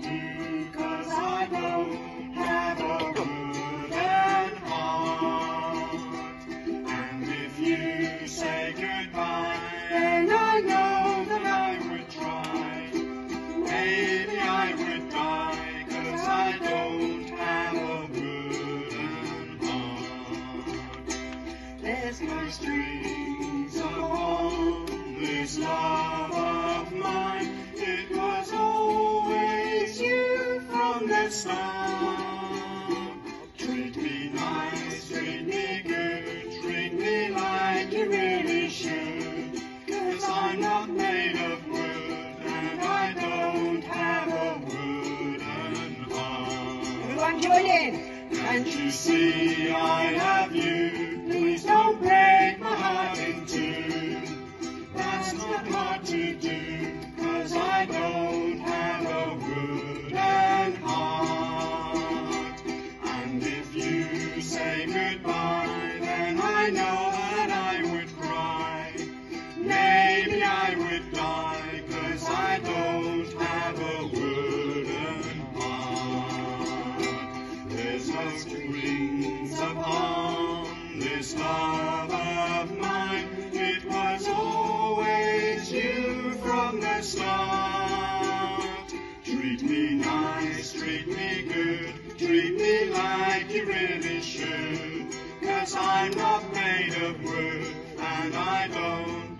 cause I don't have a wooden heart. And if you say goodbye, then I know that I would try. Maybe I would die, cause I don't have a wooden heart. There's no strings upon this the. Treat me nice, treat me good, treat me like you really should. Cause I'm not made of wood, and I don't have a wooden heart. Everyone join in. Can't you see say goodbye, then I know that I would cry. Maybe I would die, cause I don't have a wooden heart. There's no strings upon this love of mine. It was always you from the start. Treat me nice, treat me good, like you really should. Cause I'm not made of wood, and I don't